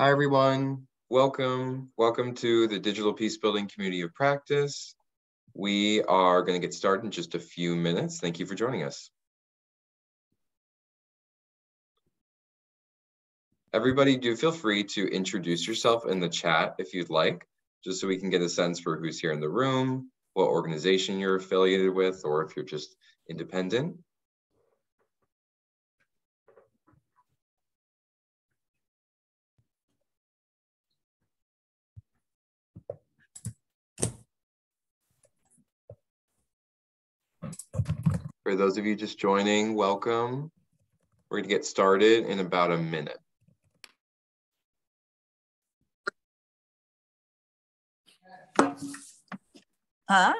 Hi, everyone. Welcome. Welcome to the Digital Peace Building Community of Practice. We are going to get started in just a few minutes. Thank you for joining us. Everybody do feel free to introduce yourself in the chat if you'd like, just so we can get a sense for who's here in the room, what organization you're affiliated with, or if you're just independent. For those of you just joining, welcome. We're going to get started in about a minute. Huh?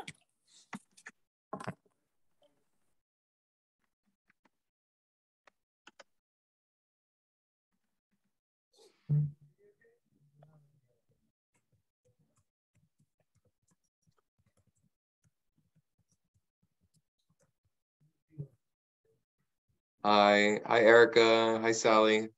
Hi, hi Erica, hi Sally.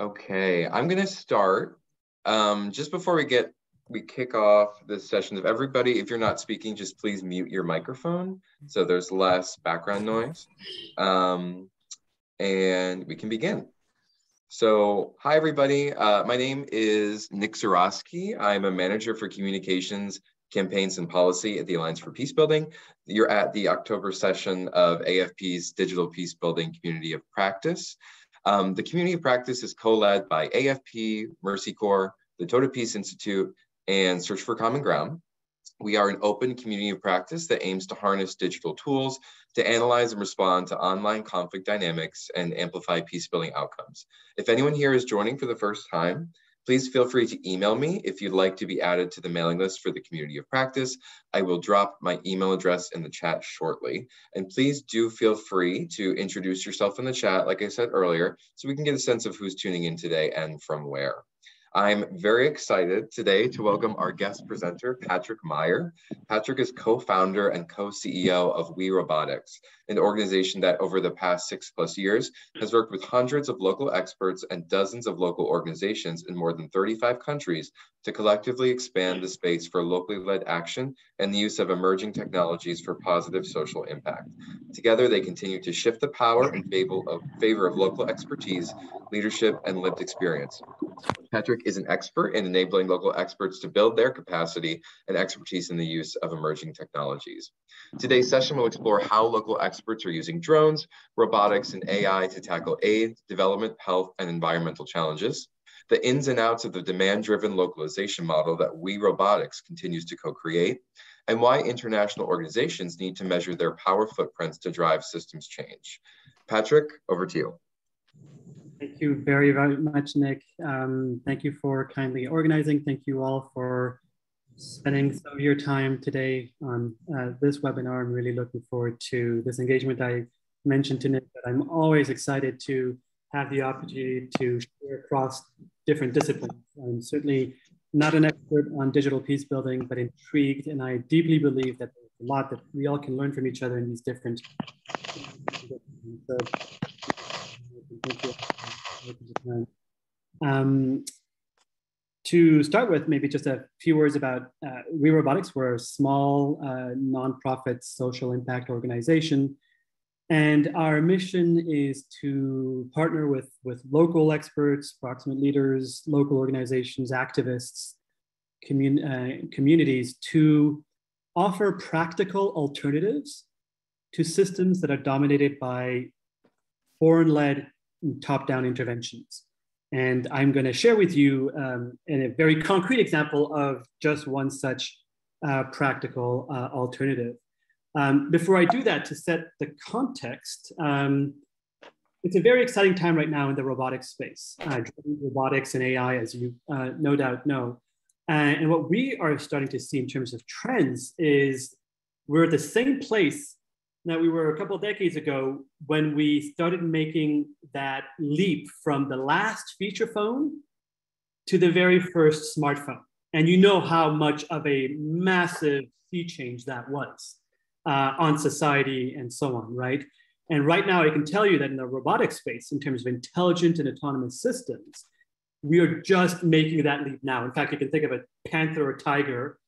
Okay, I'm gonna start. Um, just before we get we kick off the sessions of everybody, if you're not speaking, just please mute your microphone so there's less background noise. Um, and we can begin. So, hi everybody. Uh, my name is Nick Zarowski. I'm a manager for communications, campaigns, and policy at the Alliance for Peace Building. You're at the October session of AFP's Digital Peace Building Community of Practice. Um, the community of practice is co-led by AFP, Mercy Corps, the Toda Peace Institute, and Search for Common Ground. We are an open community of practice that aims to harness digital tools to analyze and respond to online conflict dynamics and amplify peace building outcomes. If anyone here is joining for the first time, please feel free to email me if you'd like to be added to the mailing list for the community of practice. I will drop my email address in the chat shortly. And please do feel free to introduce yourself in the chat, like I said earlier, so we can get a sense of who's tuning in today and from where. I'm very excited today to welcome our guest presenter, Patrick Meier. Patrick is co-founder and co-CEO of WeRobotics, an organization that over the past six plus years has worked with hundreds of local experts and dozens of local organizations in more than 35 countries to collectively expand the space for locally led action and the use of emerging technologies for positive social impact. Together, they continue to shift the power in favor of, favor of local expertise, leadership, and lived experience. Patrick is an expert in enabling local experts to build their capacity and expertise in the use of emerging technologies. Today's session will explore how local experts are using drones, robotics, and AI to tackle aid, development, health, and environmental challenges the ins and outs of the demand-driven localization model that WeRobotics continues to co-create, and why international organizations need to measure their power footprints to drive systems change. Patrick, over to you. Thank you very, very much, Nick. Um, thank you for kindly organizing. Thank you all for spending some of your time today on uh, this webinar. I'm really looking forward to this engagement. I mentioned to Nick that I'm always excited to have the opportunity to share across different disciplines. I'm certainly not an expert on digital peace building, but intrigued, and I deeply believe that there's a lot that we all can learn from each other in these different. Um, to start with, maybe just a few words about uh, WeRobotics. We're a small uh, nonprofit social impact organization and our mission is to partner with, with local experts, proximate leaders, local organizations, activists, commun uh, communities to offer practical alternatives to systems that are dominated by foreign-led top-down interventions. And I'm going to share with you um, in a very concrete example of just one such uh, practical uh, alternative. Um, before I do that, to set the context, um, it's a very exciting time right now in the robotics space, uh, robotics and AI, as you uh, no doubt know. And what we are starting to see in terms of trends is we're at the same place that we were a couple decades ago when we started making that leap from the last feature phone to the very first smartphone. And you know how much of a massive sea change that was uh, on society and so on, right? And right now, I can tell you that in the robotic space, in terms of intelligent and autonomous systems, we are just making that leap now. In fact, you can think of a panther or tiger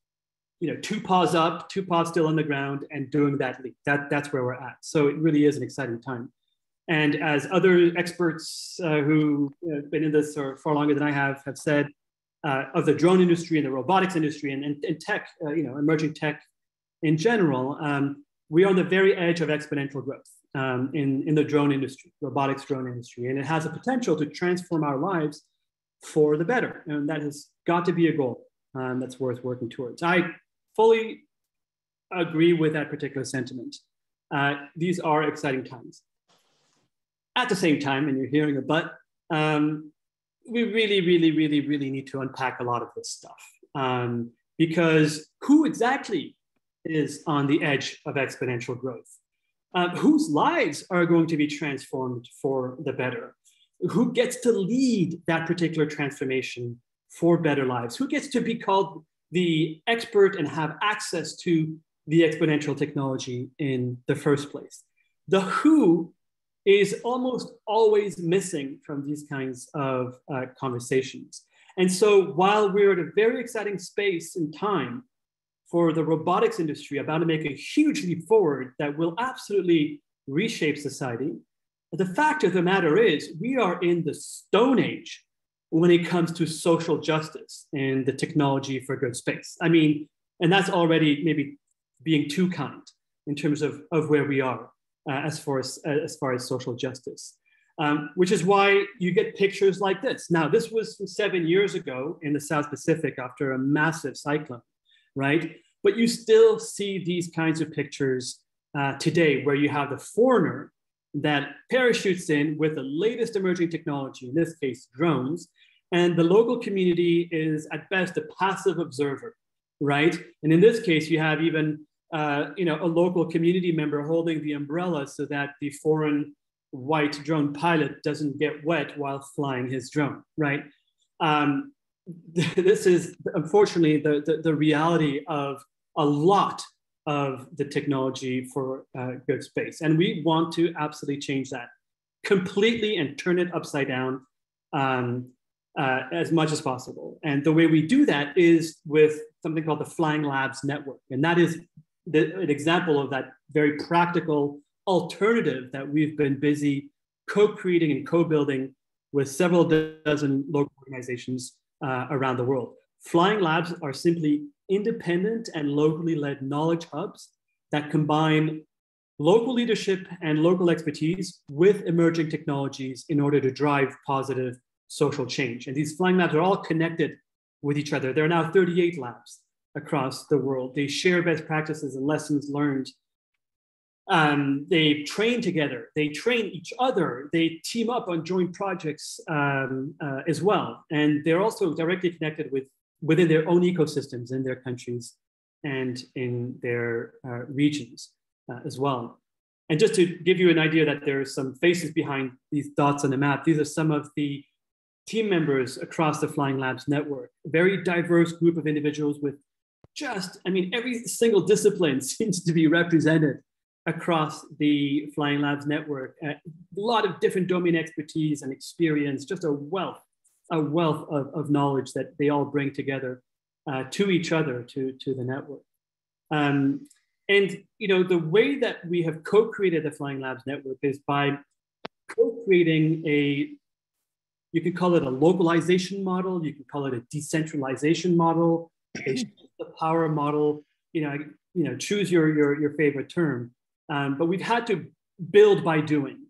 you know, two paws up, two paws still on the ground, and doing that leap. That, that's where we're at. So it really is an exciting time. And as other experts uh, who have been in this for far longer than I have have said, uh, of the drone industry and the robotics industry and, and, and tech, uh, you know, emerging tech in general, um, we are on the very edge of exponential growth um, in, in the drone industry, robotics drone industry. And it has a potential to transform our lives for the better. And that has got to be a goal um, that's worth working towards. I fully agree with that particular sentiment. Uh, these are exciting times. At the same time, and you're hearing a but, um, we really, really, really, really need to unpack a lot of this stuff. Um, because who exactly is on the edge of exponential growth? Uh, whose lives are going to be transformed for the better? Who gets to lead that particular transformation for better lives? Who gets to be called the expert and have access to the exponential technology in the first place. The who is almost always missing from these kinds of uh, conversations. And so while we're at a very exciting space in time for the robotics industry about to make a huge leap forward that will absolutely reshape society, the fact of the matter is we are in the stone age when it comes to social justice and the technology for good space. I mean, and that's already maybe being too kind in terms of, of where we are uh, as, far as, as far as social justice. Um, which is why you get pictures like this. Now, this was seven years ago in the South Pacific after a massive cyclone, right? But you still see these kinds of pictures uh, today where you have the foreigner that parachutes in with the latest emerging technology, in this case, drones, and the local community is at best a passive observer, right? And in this case, you have even uh, you know a local community member holding the umbrella so that the foreign white drone pilot doesn't get wet while flying his drone, right? Um, this is unfortunately the, the, the reality of a lot of the technology for uh, good space. And we want to absolutely change that completely and turn it upside down um, uh, as much as possible. And the way we do that is with something called the Flying Labs Network. And that is the, an example of that very practical alternative that we've been busy co-creating and co-building with several dozen local organizations uh, around the world. Flying Labs are simply independent and locally led knowledge hubs that combine local leadership and local expertise with emerging technologies in order to drive positive social change. And these flying labs are all connected with each other. There are now 38 labs across the world. They share best practices and lessons learned. Um, they train together, they train each other, they team up on joint projects um, uh, as well. And they're also directly connected with within their own ecosystems in their countries and in their uh, regions uh, as well. And just to give you an idea that there are some faces behind these dots on the map, these are some of the team members across the Flying Labs network, a very diverse group of individuals with just, I mean, every single discipline seems to be represented across the Flying Labs network. A lot of different domain expertise and experience, just a wealth a wealth of, of knowledge that they all bring together uh, to each other, to, to the network. Um, and you know the way that we have co-created the Flying Labs network is by co-creating a, you could call it a localization model, you could call it a decentralization model, a the power model, you know, you know, choose your, your, your favorite term. Um, but we've had to build by doing.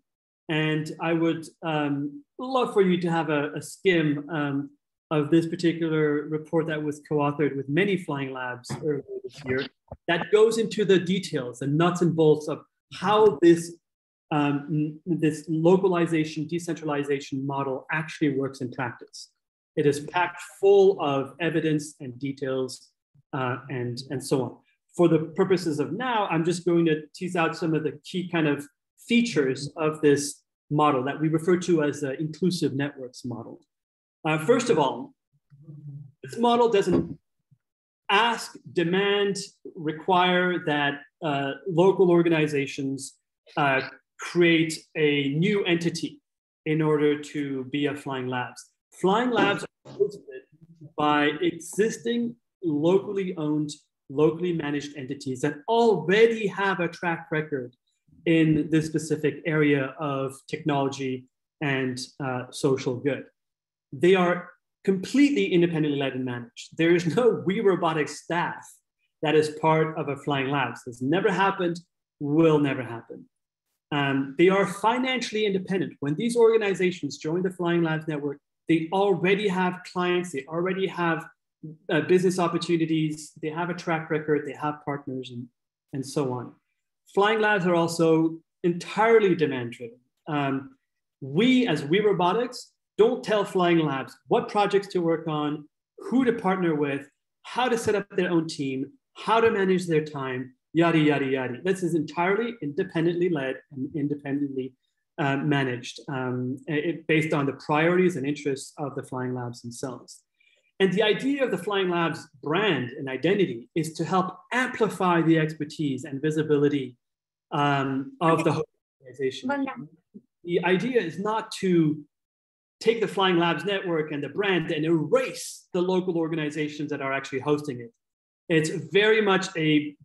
And I would um, love for you to have a, a skim um, of this particular report that was co-authored with many flying labs earlier this year that goes into the details, the nuts and bolts of how this um, this localization, decentralization model actually works in practice. It is packed full of evidence and details uh, and, and so on. for the purposes of now, I'm just going to tease out some of the key kind of features of this model that we refer to as the inclusive networks model. Uh, first of all, this model doesn't ask, demand, require that uh, local organizations uh, create a new entity in order to be a Flying Labs. Flying Labs are hosted by existing locally owned, locally managed entities that already have a track record in this specific area of technology and uh, social good. They are completely independently led and managed. There is no WeRobotics staff that is part of a Flying Labs. This never happened, will never happen. Um, they are financially independent. When these organizations join the Flying Labs network, they already have clients, they already have uh, business opportunities, they have a track record, they have partners, and, and so on. Flying Labs are also entirely demand driven. Um, we, as WeRobotics, don't tell Flying Labs what projects to work on, who to partner with, how to set up their own team, how to manage their time, yada, yada, yada. This is entirely independently led and independently uh, managed um, it, based on the priorities and interests of the Flying Labs themselves. And the idea of the Flying Labs brand and identity is to help amplify the expertise and visibility um, of the organization. The idea is not to take the Flying Labs network and the brand and erase the local organizations that are actually hosting it. It's very much a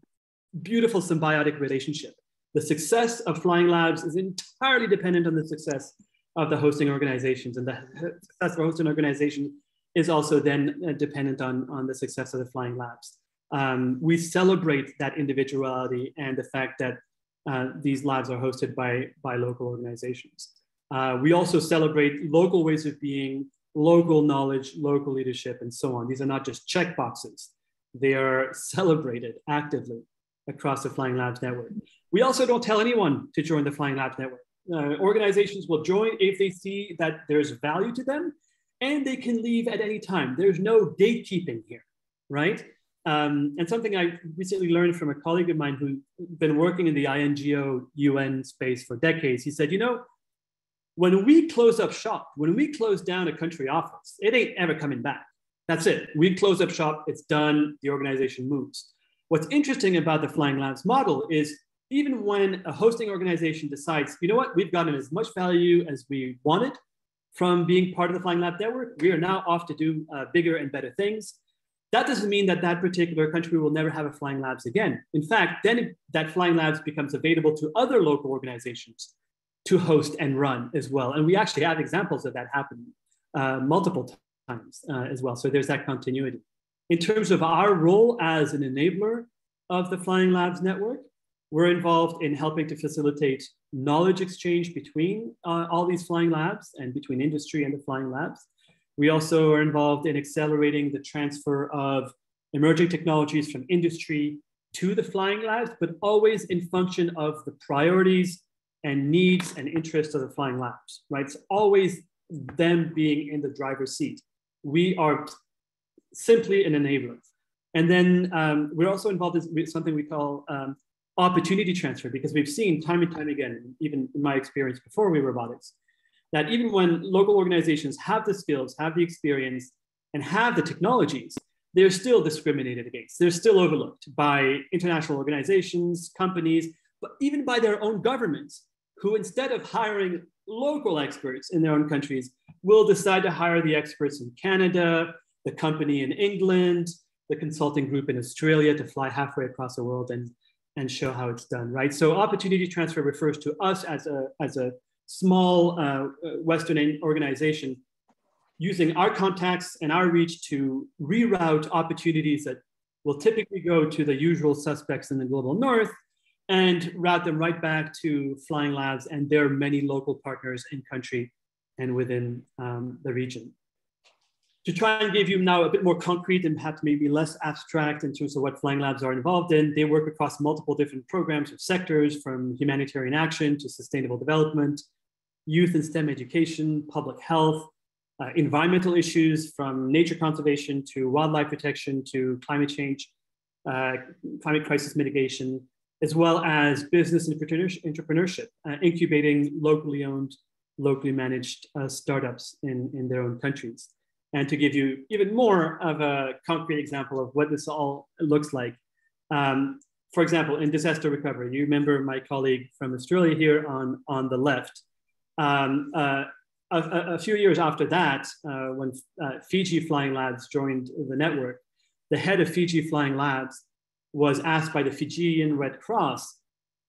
beautiful symbiotic relationship. The success of Flying Labs is entirely dependent on the success of the hosting organizations, and the success of the hosting organization is also then uh, dependent on, on the success of the Flying Labs. Um, we celebrate that individuality and the fact that uh, these labs are hosted by, by local organizations. Uh, we also celebrate local ways of being, local knowledge, local leadership, and so on. These are not just check boxes. They are celebrated actively across the Flying Labs network. We also don't tell anyone to join the Flying Labs network. Uh, organizations will join if they see that there's value to them and they can leave at any time. There's no gatekeeping here, right? Um, and something I recently learned from a colleague of mine who's been working in the INGO UN space for decades. He said, you know, when we close up shop, when we close down a country office, it ain't ever coming back. That's it. We close up shop, it's done, the organization moves. What's interesting about the Flying Labs model is even when a hosting organization decides, you know what, we've gotten as much value as we wanted from being part of the Flying Lab network, we are now off to do uh, bigger and better things. That doesn't mean that that particular country will never have a Flying Labs again. In fact, then that Flying Labs becomes available to other local organizations to host and run as well. And we actually have examples of that happening uh, multiple times uh, as well. So there's that continuity. In terms of our role as an enabler of the Flying Labs network, we're involved in helping to facilitate knowledge exchange between uh, all these flying labs and between industry and the flying labs. We also are involved in accelerating the transfer of emerging technologies from industry to the flying labs, but always in function of the priorities and needs and interests of the flying labs, right? It's always them being in the driver's seat. We are simply an enabler. And then um, we're also involved in something we call um, opportunity transfer because we've seen time and time again, even in my experience before WeRobotics, that even when local organizations have the skills, have the experience, and have the technologies, they're still discriminated against. They're still overlooked by international organizations, companies, but even by their own governments, who instead of hiring local experts in their own countries, will decide to hire the experts in Canada, the company in England, the consulting group in Australia to fly halfway across the world and, and show how it's done, right? So opportunity transfer refers to us as a, as a small uh, Western organization using our contacts and our reach to reroute opportunities that will typically go to the usual suspects in the global north and route them right back to Flying Labs and their many local partners in country and within um, the region to try and give you now a bit more concrete and perhaps maybe less abstract in terms of what Flying Labs are involved in, they work across multiple different programs or sectors from humanitarian action to sustainable development, youth and STEM education, public health, uh, environmental issues from nature conservation to wildlife protection to climate change. uh, climate crisis mitigation, as well as business entrepreneurship, uh, incubating locally owned, locally managed uh, startups in, in their own countries. And to give you even more of a concrete example of what this all looks like, um, for example, in disaster recovery, you remember my colleague from Australia here on, on the left. Um, uh, a, a, few years after that, uh, when uh, Fiji Flying Labs joined the network, the head of Fiji Flying Labs was asked by the Fijian Red Cross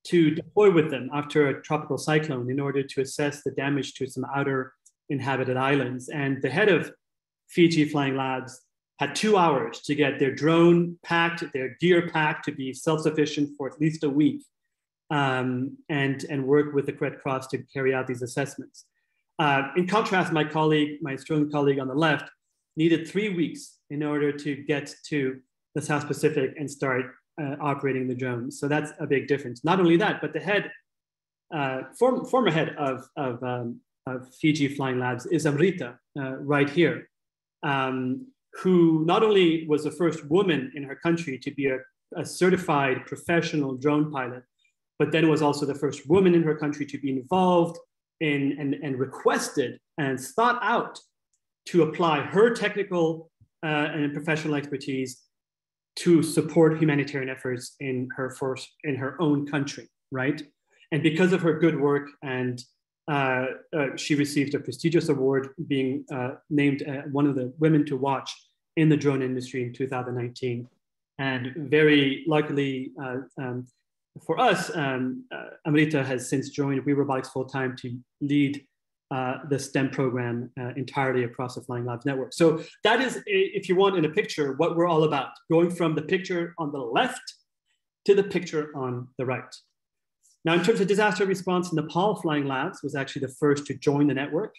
to deploy with them after a tropical cyclone in order to assess the damage to some outer inhabited islands. And the head of Fiji Flying Labs had two hours to get their drone packed, their gear packed to be self-sufficient for at least a week um, and, and work with the Red Cross to carry out these assessments. Uh, in contrast, my colleague, my Australian colleague on the left, needed three weeks in order to get to the South Pacific and start uh, operating the drones. So that's a big difference. Not only that, but the head, uh, form, former head of, of, um, of, Fiji Flying Labs is Amrita, uh, right here, um, who not only was the first woman in her country to be a, a certified professional drone pilot, but then was also the first woman in her country to be involved in and, and requested and sought out to apply her technical uh, and professional expertise to support humanitarian efforts in her first in her own country, right? And because of her good work, and uh, uh, she received a prestigious award, being uh, named uh, one of the women to watch in the drone industry in 2019. And very luckily uh, um, for us, um, Amrita has since joined WeRobotics full time to lead the STEM program entirely across the Flying Labs network. So that is, if you want in a picture, what we're all about, going from the picture on the left to the picture on the right. Now, in terms of disaster response, Nepal Flying Labs was actually the first to join the network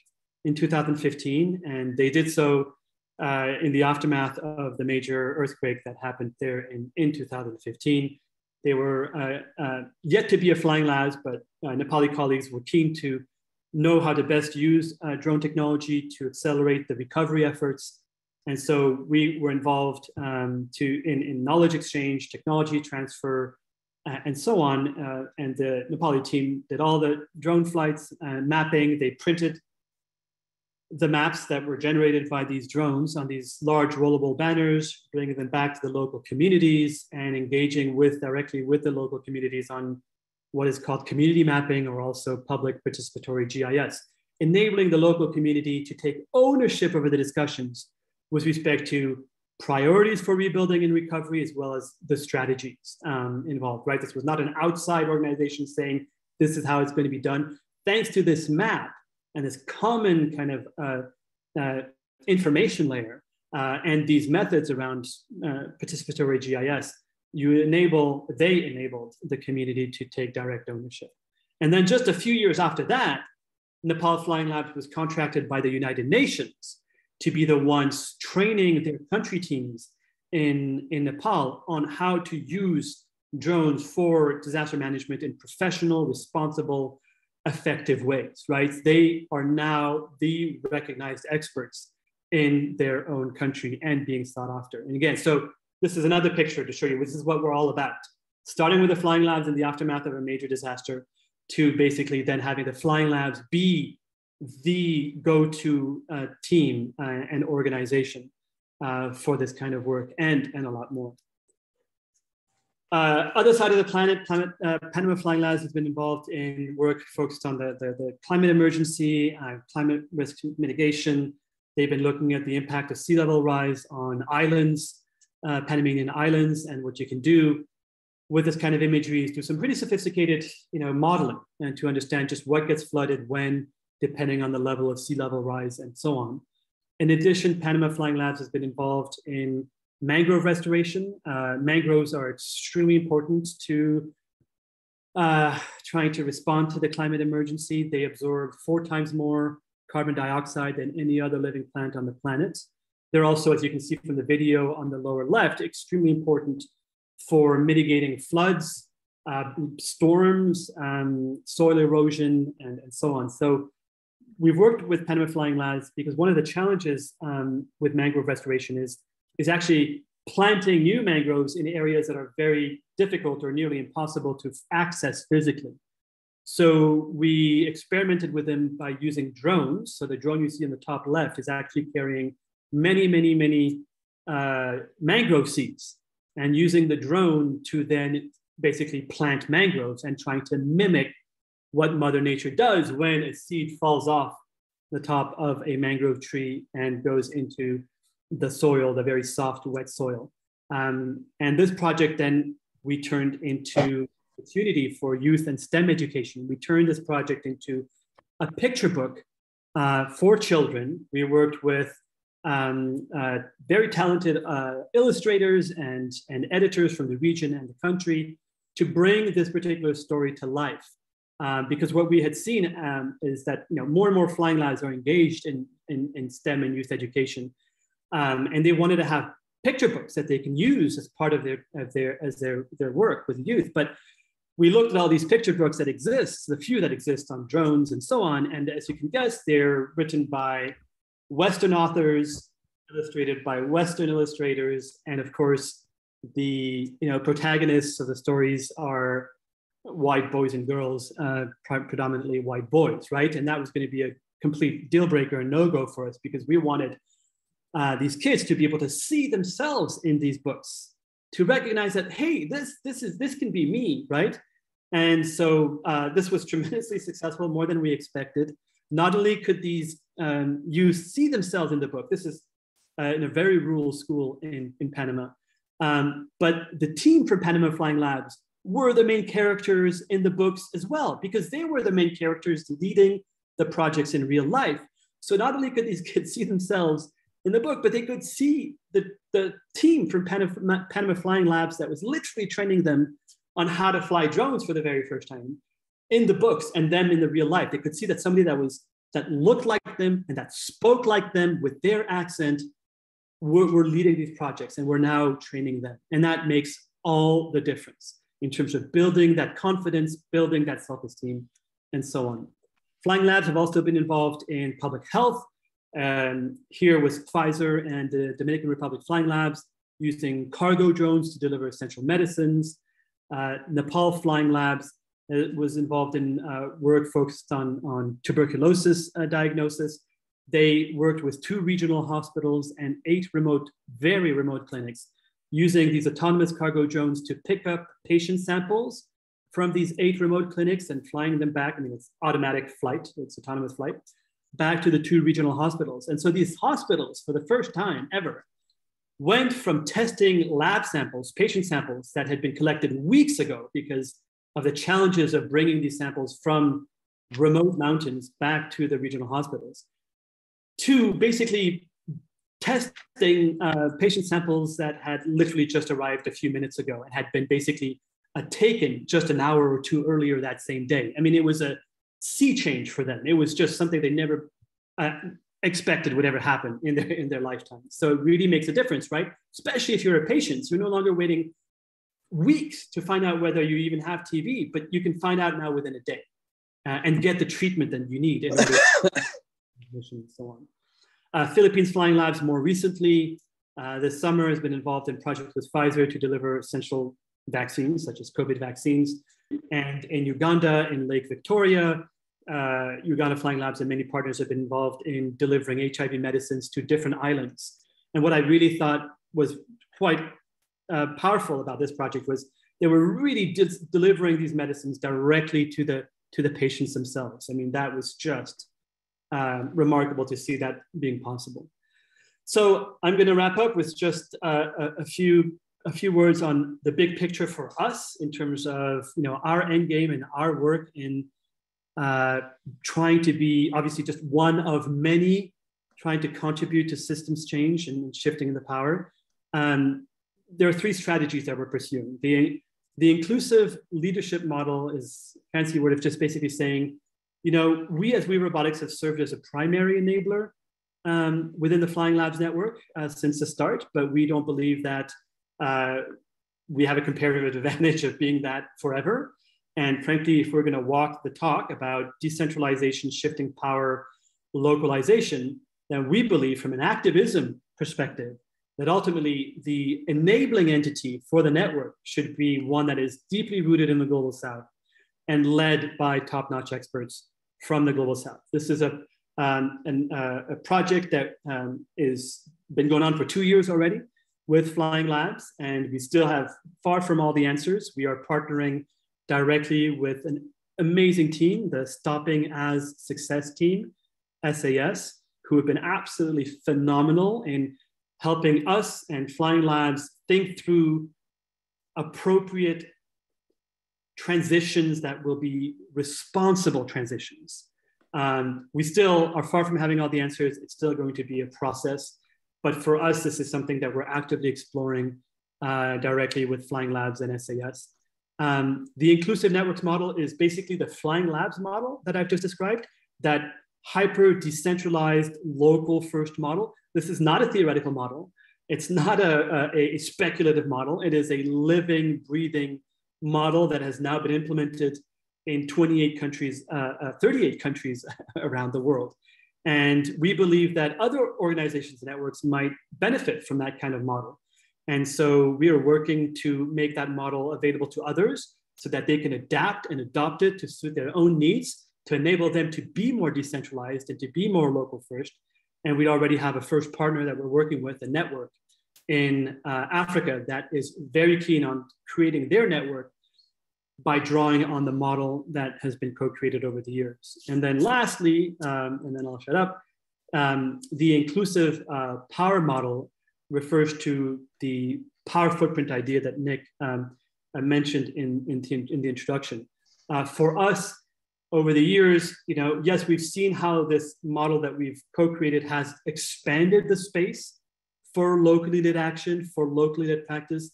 in 2015, and they did so uh, in the aftermath of the major earthquake that happened there in, in 2015. They were uh, uh, yet to be a Flying Labs, but uh, Nepali colleagues were keen to know how to best use uh, drone technology to accelerate the recovery efforts. And so we were involved um, to in, in, knowledge exchange, technology transfer, and so on. Uh, and the Nepali team did all the drone flights, uh, mapping. They printed the maps that were generated by these drones on these large rollable banners, bringing them back to the local communities and engaging with directly with the local communities on what is called community mapping or also public participatory GIS, enabling the local community to take ownership over the discussions with respect to priorities for rebuilding and recovery, as well as the strategies um, involved, right? This was not an outside organization saying, this is how it's going to be done. Thanks to this map and this common kind of uh, uh, information layer uh, and these methods around uh, participatory GIS, you enable, they enabled the community to take direct ownership. And then just a few years after that, Nepal Flying Labs was contracted by the United Nations to be the ones training their country teams in, in Nepal on how to use drones for disaster management in professional, responsible, effective ways, right? They are now the recognized experts in their own country and being sought after. And again, so this is another picture to show you this is what we're all about. Starting with the flying labs in the aftermath of a major disaster to basically then having the flying labs be the go-to uh, team uh, and organization uh, for this kind of work and, and a lot more. Uh, other side of the planet, planet uh, Panama Flying Labs has been involved in work focused on the, the, the climate emergency, uh, climate risk mitigation. They've been looking at the impact of sea level rise on islands, Panamanian islands and what you can do with this kind of imagery is do some pretty sophisticated you know, modeling and to understand just what gets flooded when, depending on the level of sea level rise and so on. In addition, Panama Flying Labs has been involved in mangrove restoration. Uh, mangroves are extremely important to uh, trying to respond to the climate emergency. They absorb four times more carbon dioxide than any other living plant on the planet. They're also, as you can see from the video on the lower left, extremely important for mitigating floods, uh, storms, um, soil erosion, and, and so on. So we've worked with Panama Flying Labs because one of the challenges um, with mangrove restoration is, is actually planting new mangroves in areas that are very difficult or nearly impossible to access physically. So we experimented with them by using drones. So the drone you see in the top left is actually carrying many, many, many uh, mangrove seeds and using the drone to then basically plant mangroves and trying to mimic what Mother Nature does when a seed falls off the top of a mangrove tree and goes into the soil, the very soft, wet soil. Um, and this project then we turned into opportunity for youth and STEM education. We turned this project into a picture book uh, for children. We worked with um, uh, very talented uh, illustrators and, and editors from the region and the country to bring this particular story to life. Um, because what we had seen um, is that you know more and more flying labs are engaged in, in, in STEM and youth education, um, and they wanted to have picture books that they can use as part of their of their as their their work with youth. But we looked at all these picture books that exist, the few that exist on drones and so on, and as you can guess, they're written by Western authors, illustrated by Western illustrators, and of course, the you know protagonists of the stories are white boys and girls, uh, predominantly white boys, right? And that was going to be a complete deal breaker and no go for us because we wanted uh, these kids to be able to see themselves in these books, to recognize that hey, this this is this can be me, right? And so uh, this was tremendously successful, more than we expected. Not only could these um, youth see themselves in the book, this is uh, in a very rural school in, in Panama, um, but the team from Panama Flying Labs were the main characters in the books as well, because they were the main characters leading the projects in real life. So not only could these kids see themselves in the book, but they could see the, the team from Panama, Panama Flying Labs that was literally training them on how to fly drones for the very first time in the books and them in the real life. They could see that somebody that was that looked like them and that spoke like them with their accent were, were leading these projects and we're now training them. And that makes all the difference in terms of building that confidence, building that self-esteem, and so on. Flying Labs have also been involved in public health. Um, here with Pfizer and the Dominican Republic Flying Labs using cargo drones to deliver essential medicines. Uh, Nepal Flying Labs uh, was involved in uh, work focused on, on tuberculosis uh, diagnosis. They worked with two regional hospitals and eight remote, very remote clinics using these autonomous cargo drones to pick up patient samples from these eight remote clinics and flying them back. I mean, it's automatic flight, it's autonomous flight, back to the two regional hospitals. And so these hospitals, for the first time ever, went from testing lab samples, patient samples that had been collected weeks ago because of the challenges of bringing these samples from remote mountains back to the regional hospitals, to basically testing uh, patient samples that had literally just arrived a few minutes ago and had been basically uh, taken just an hour or two earlier that same day. I mean, it was a sea change for them. It was just something they never uh, expected would ever happen in their in their lifetime. So it really makes a difference, right? Especially if you're a patient, so you're no longer waiting weeks to find out whether you even have TB, but you can find out now within a day uh, and get the treatment that you need. and so on. Uh, Philippines Flying Labs more recently uh, this summer has been involved in projects with Pfizer to deliver essential vaccines such as COVID vaccines. And in Uganda, in Lake Victoria, uh, Uganda Flying Labs and many partners have been involved in delivering HIV medicines to different islands. And what I really thought was quite uh, powerful about this project was they were really delivering these medicines directly to the to the patients themselves. I mean, that was just uh, remarkable to see that being possible. So I'm going to wrap up with just uh, a, a, few a few words on the big picture for us in terms of you know our end game and our work in uh, trying to be obviously just one of many trying to contribute to systems change and shifting the power. Um, there are three strategies that we're pursuing. The, the inclusive leadership model is fancy word of just basically saying you know, we as WeRobotics have served as a primary enabler um, within the Flying Labs network uh, since the start, but we don't believe that uh, we have a comparative advantage of being that forever. And frankly, if we're going to walk the talk about decentralization, shifting power, localization, then we believe from an activism perspective that ultimately the enabling entity for the network should be one that is deeply rooted in the global south and led by top-notch experts from the global south. This is a, um, an, uh, a project that um, is been going on for two years already with Flying Labs, and we still have far from all the answers. We are partnering directly with an amazing team, the Stopping As Success team, SAS, who have been absolutely phenomenal in helping us and Flying Labs think through appropriate transitions that will be responsible transitions. Um, we still are far from having all the answers. It's still going to be a process. But for us, this is something that we're actively exploring uh, directly with Flying Labs and SAS. Um, the inclusive networks model is basically the Flying Labs model that I've just described, that hyper decentralized local first model. This is not a theoretical model. It's not a, a, a speculative model. It is a living, breathing model that has now been implemented in 28 countries, uh, uh, 38 countries around the world. And we believe that other organizations and networks might benefit from that kind of model. And so we are working to make that model available to others so that they can adapt and adopt it to suit their own needs, to enable them to be more decentralized and to be more local first. And we already have a first partner that we're working with, a network in uh, Africa that is very keen on creating their network by drawing on the model that has been co-created over the years. And then lastly, um, and then I'll shut up, um, the inclusive uh, power model refers to the power footprint idea that Nick um, uh, mentioned in, in, the, in the introduction. Uh, for us, over the years, you know, yes, we've seen how this model that we've co-created has expanded the space for locally led action, for locally led practice.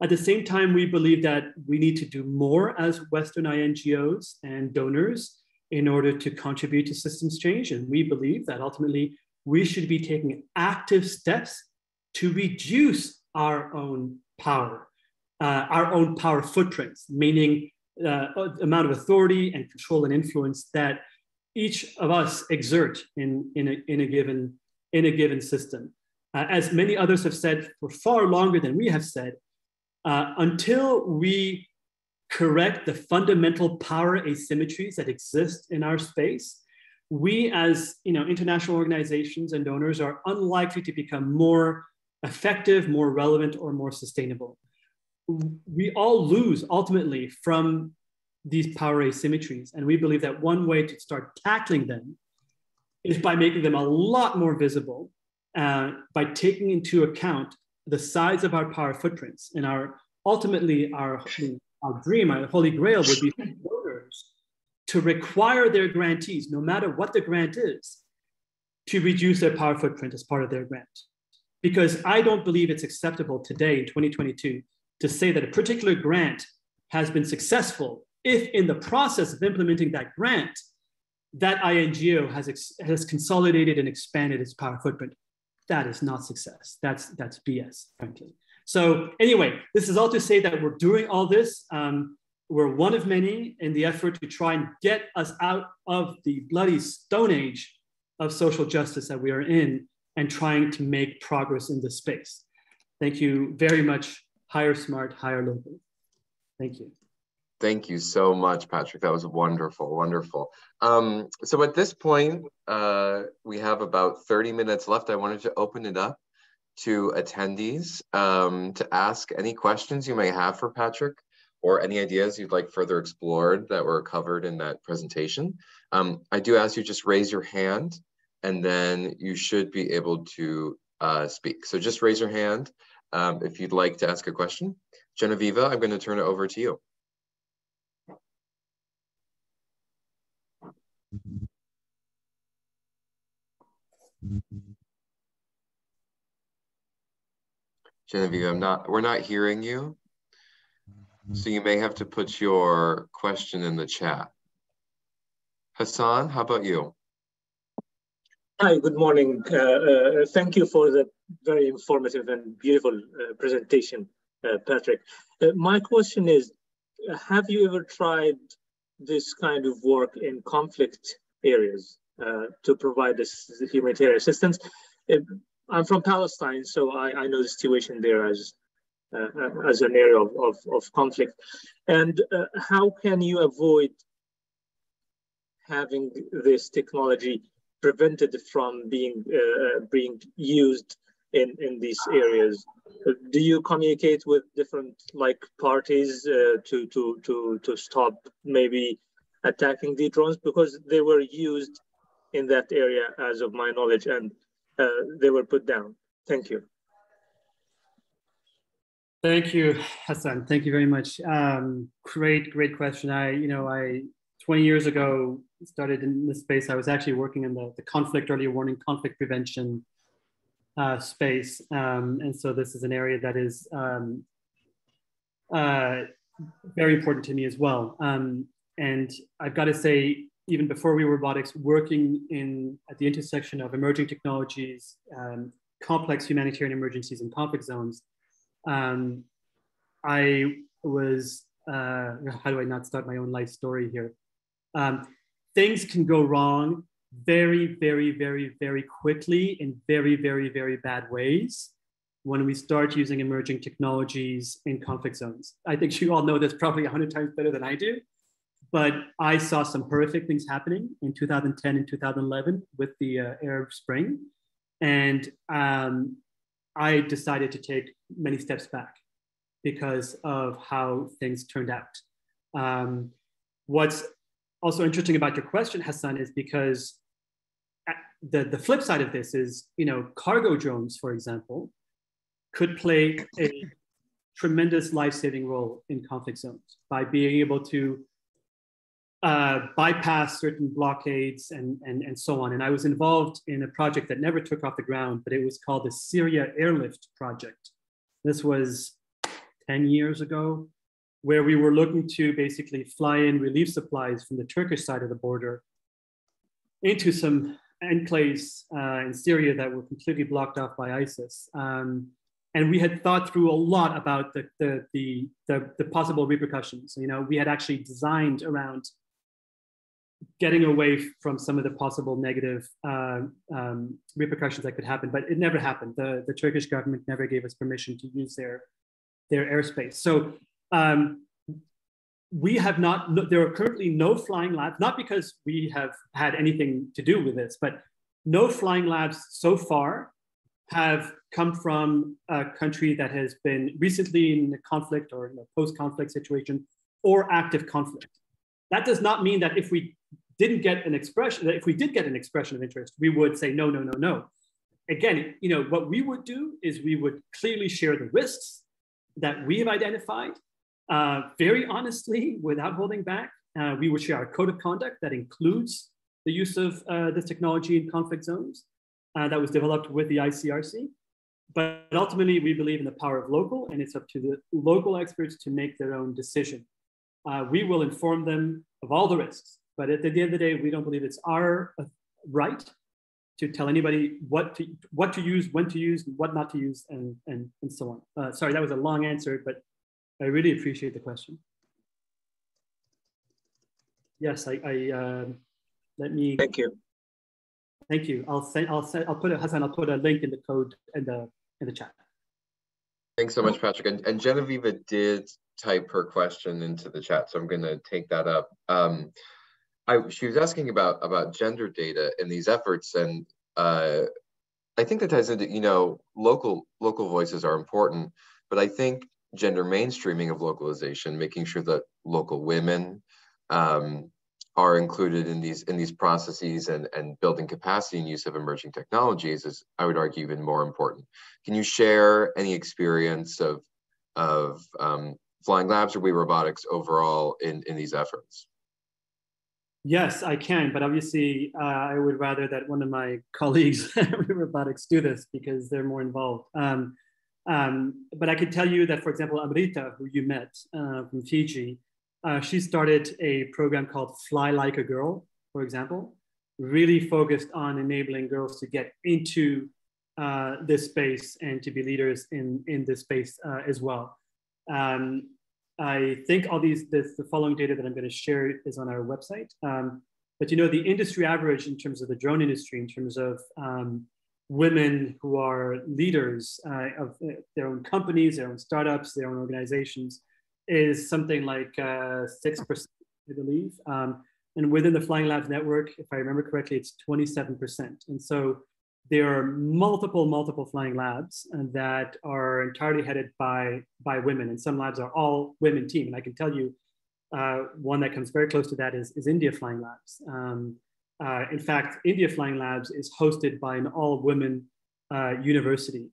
At the same time, we believe that we need to do more as Western INGOs and donors in order to contribute to systems change. And we believe that ultimately we should be taking active steps to reduce our own power, uh, our own power footprints, meaning uh, amount of authority and control and influence that each of us exert in, in, a, in, a, given, in a given system. Uh, as many others have said for far longer than we have said, uh, until we correct the fundamental power asymmetries that exist in our space, we as you know, international organizations and donors are unlikely to become more effective, more relevant, or more sustainable. We all lose ultimately from these power asymmetries. And we believe that one way to start tackling them is by making them a lot more visible, uh, by taking into account the size of our power footprints and our ultimately our, our dream, our holy grail would be voters to require their grantees, no matter what the grant is, to reduce their power footprint as part of their grant. Because I don't believe it's acceptable today in 2022 to say that a particular grant has been successful if in the process of implementing that grant, that INGO has, has consolidated and expanded its power footprint that is not success. That's that's BS, frankly. So anyway, this is all to say that we're doing all this. Um, we're one of many in the effort to try and get us out of the bloody stone age of social justice that we are in and trying to make progress in this space. Thank you very much. Hire smart, hire local. Thank you. Thank you so much, Patrick. That was wonderful, wonderful. Um, so at this point, uh, we have about 30 minutes left. I wanted to open it up to attendees um, to ask any questions you may have for Patrick or any ideas you'd like further explored that were covered in that presentation. Um, I do ask you just raise your hand and then you should be able to uh, speak. So just raise your hand um, if you'd like to ask a question. Genevieve, I'm going to turn it over to you. Genevieve, I'm not, we're not hearing you. So you may have to put your question in the chat. Hassan, how about you? Hi, good morning. Uh, uh, thank you for the very informative and beautiful uh, presentation, uh, Patrick. Uh, my question is, have you ever tried this kind of work in conflict areas uh, to provide this humanitarian assistance. I'm from Palestine, so I, I know the situation there as uh, as an area of, of, of conflict. And uh, how can you avoid having this technology prevented from being uh, being used in in these areas? Do you communicate with different like parties uh, to to to to stop maybe attacking the drones because they were used in that area as of my knowledge and uh, they were put down. Thank you. Thank you, Hassan. Thank you very much. Um, great, great question. I, you know, I 20 years ago started in this space. I was actually working in the, the conflict early warning, conflict prevention uh, space, um, and so this is an area that is um, uh, very important to me as well. Um, and I've got to say, even before we were robotics, working in at the intersection of emerging technologies, um, complex humanitarian emergencies, and conflict zones, um, I was uh, how do I not start my own life story here? Um, things can go wrong very, very, very, very quickly in very, very, very bad ways when we start using emerging technologies in conflict zones. I think you all know this probably 100 times better than I do. But I saw some horrific things happening in 2010 and 2011 with the uh, Arab Spring. And um, I decided to take many steps back because of how things turned out. Um, what's also interesting about your question, Hassan, is because uh, the, the flip side of this is, you know, cargo drones, for example, could play a tremendous life-saving role in conflict zones by being able to uh, bypass certain blockades and, and, and so on. And I was involved in a project that never took off the ground, but it was called the Syria Airlift Project. This was 10 years ago, where we were looking to basically fly in relief supplies from the Turkish side of the border into some enclaves uh, in Syria that were completely blocked off by ISIS. Um, and we had thought through a lot about the, the, the, the, the possible repercussions. You know, we had actually designed around getting away from some of the possible negative uh, um, repercussions that could happen, but it never happened. The, the Turkish government never gave us permission to use their, their airspace. So um, we have not, there are currently no flying labs, not because we have had anything to do with this, but no flying labs so far have come from a country that has been recently in a conflict or in a post-conflict situation or active conflict. That does not mean that if we didn't get an expression, that if we did get an expression of interest, we would say no, no, no, no. Again, you know, what we would do is we would clearly share the risks that we have identified uh, very honestly, without holding back. Uh, we would share our code of conduct that includes the use of uh, this technology in conflict zones uh, that was developed with the ICRC. But ultimately, we believe in the power of local, and it's up to the local experts to make their own decision. Uh, we will inform them of all the risks, but at the end of the day, we don't believe it's our uh, right to tell anybody what to what to use, when to use, what not to use, and and and so on. Uh, sorry, that was a long answer, but I really appreciate the question. Yes, I, I uh, let me. Thank you. Thank you. I'll send. I'll send. I'll put a Hassan. I'll put a link in the code in the in the chat. Thanks so much, Patrick. And, and Genevieve did type her question into the chat, so I'm going to take that up. Um, I, she was asking about about gender data in these efforts, and uh, I think that ties into you know local local voices are important, but I think gender mainstreaming of localization, making sure that local women um, are included in these in these processes and and building capacity and use of emerging technologies is I would argue even more important. Can you share any experience of of um, flying labs or WeRobotics overall in in these efforts? Yes, I can, but obviously uh, I would rather that one of my colleagues at robotics do this because they're more involved. Um, um, but I can tell you that, for example, Amrita, who you met uh, from Fiji, uh, she started a program called Fly Like a Girl, for example, really focused on enabling girls to get into uh, this space and to be leaders in, in this space uh, as well. Um, I think all these, this, the following data that I'm going to share is on our website. Um, but you know, the industry average in terms of the drone industry, in terms of um, women who are leaders uh, of uh, their own companies, their own startups, their own organizations is something like uh, 6%, I believe. Um, and within the Flying Labs network, if I remember correctly, it's 27%. And so there are multiple, multiple flying labs that are entirely headed by, by women. And some labs are all women team. And I can tell you uh, one that comes very close to that is, is India Flying Labs. Um, uh, in fact, India Flying Labs is hosted by an all women uh, university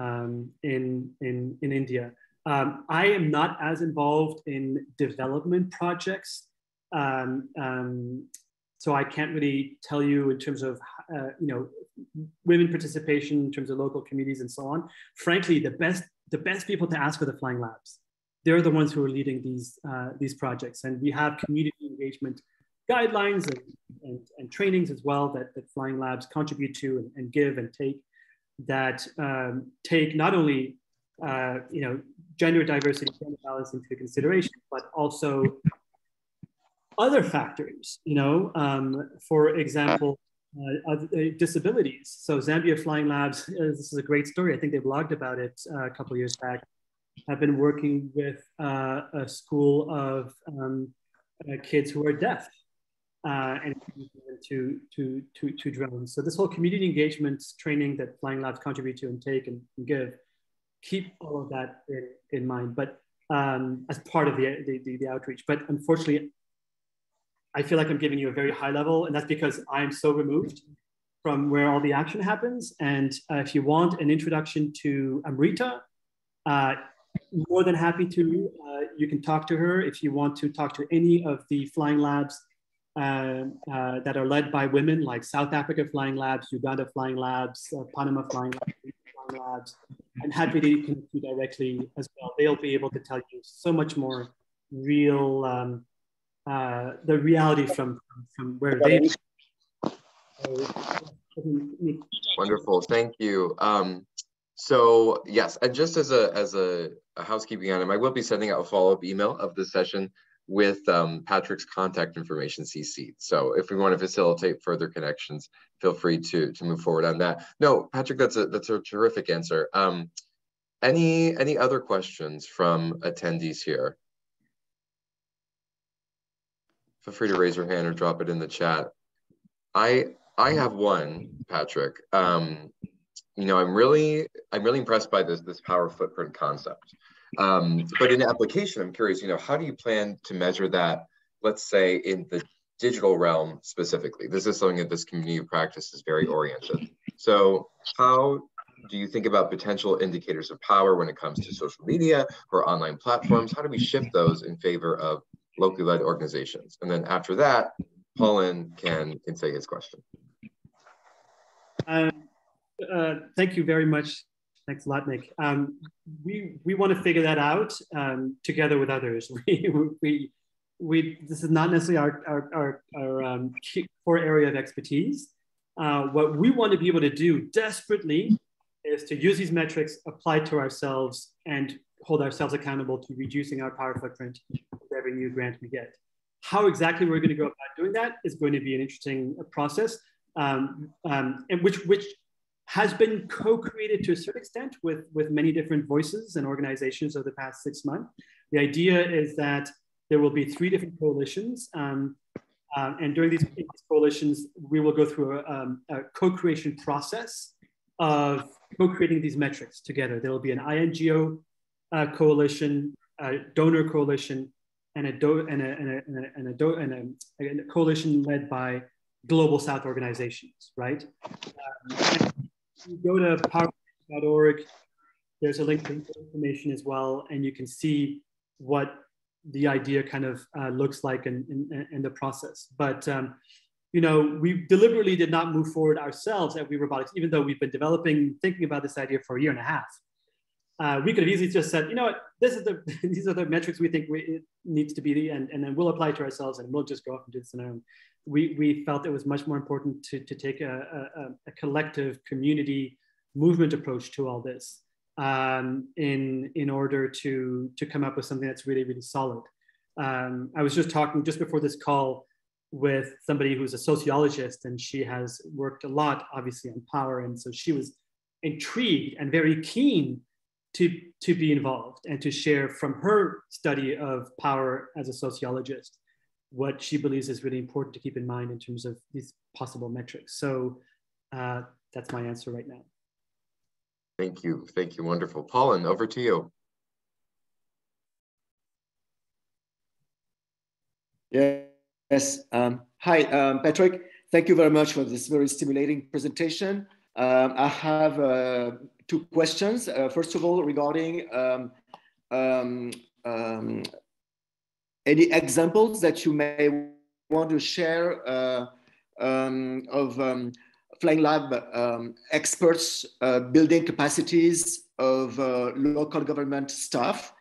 um, in, in, in India. Um, I am not as involved in development projects. Um, um, so I can't really tell you in terms of, uh, you know, women participation in terms of local communities and so on. Frankly, the best, the best people to ask are the Flying Labs. They're the ones who are leading these, uh, these projects. And we have community engagement guidelines and, and, and, trainings as well that, that Flying Labs contribute to and, and give and take that um, take not only uh, you know gender diversity, gender balance into consideration, but also other factors. You know, um, for example, uh, uh, disabilities. So Zambia Flying Labs, uh, this is a great story. I think they blogged about it uh, a couple years back. Have been working with uh, a school of um, kids who are deaf uh, and to, to, to, to drones. So this whole community engagement training that Flying Labs contribute to and take and, and give, keep all of that in, in mind, but um, as part of the, the, the, the, outreach. But unfortunately, I feel like I'm giving you a very high level, and that's because I'm so removed from where all the action happens. And uh, if you want an introduction to Amrita, uh, more than happy to. Uh, you can talk to her if you want to talk to any of the Flying Labs uh, uh, that are led by women like South Africa Flying Labs, Uganda Flying Labs, uh, Panama Flying Labs. I'm happy to connect you directly as well. They'll be able to tell you so much more real, um, uh, the reality from, from where they Wonderful, thank you. Um, so yes, and just as a as a, a housekeeping item, I will be sending out a follow up email of this session with um, Patrick's contact information CC. So if we want to facilitate further connections, feel free to to move forward on that. No, Patrick, that's a that's a terrific answer. Um, any any other questions from attendees here? Feel free to raise your hand or drop it in the chat. I I have one, Patrick. Um, you know, I'm really I'm really impressed by this this power footprint concept. Um, but in application, I'm curious, you know, how do you plan to measure that, let's say in the digital realm specifically? This is something that this community of practice is very oriented. So how do you think about potential indicators of power when it comes to social media or online platforms? How do we shift those in favor of locally led organizations? And then after that, Paulin can, can say his question. Um, uh, thank you very much, Thanks a lot, Nick. Um, we we want to figure that out um, together with others. We, we we this is not necessarily our our our, our um, core area of expertise. Uh, what we want to be able to do desperately is to use these metrics, apply to ourselves, and hold ourselves accountable to reducing our power footprint with every new grant we get. How exactly we're going to go about doing that is going to be an interesting process, um, um, and which which has been co-created to a certain extent with, with many different voices and organizations over the past six months. The idea is that there will be three different coalitions. Um, uh, and during these, coalitions, we will go through a, um, a co-creation process of co-creating these metrics together. There will be an INGO uh, coalition, a donor coalition, and a, do, and a, and a, and a, and a, and a coalition led by global South organizations, right? Um, you go to powerpoint.org, there's a link to information as well, and you can see what the idea kind of uh, looks like in, in, in, the process. But um, you know, we deliberately did not move forward ourselves at WeRobotics, even though we've been developing, thinking about this idea for a year and a half. Uh, we could have easily just said, you know what, this is the these are the metrics we think we, it needs to be, the, and, and then we'll apply to ourselves, and we'll just go off and do this on our own we, we felt it was much more important to, to take a, a, a collective community movement approach to all this um, in, in order to, to come up with something that's really, really solid. Um, I was just talking just before this call with somebody who's a sociologist and she has worked a lot, obviously, on power. And so she was intrigued and very keen to, to be involved and to share from her study of power as a sociologist what she believes is really important to keep in mind in terms of these possible metrics. So uh, that's my answer right now. Thank you. Thank you. Wonderful. Paulin, over to you. Yes. Um, hi, um, Patrick. Thank you very much for this very stimulating presentation. Um, I have uh, two questions. Uh, first of all, regarding um, um, um, any examples that you may want to share uh, of Flying Lab experts uh, building capacities of uh, local government staff.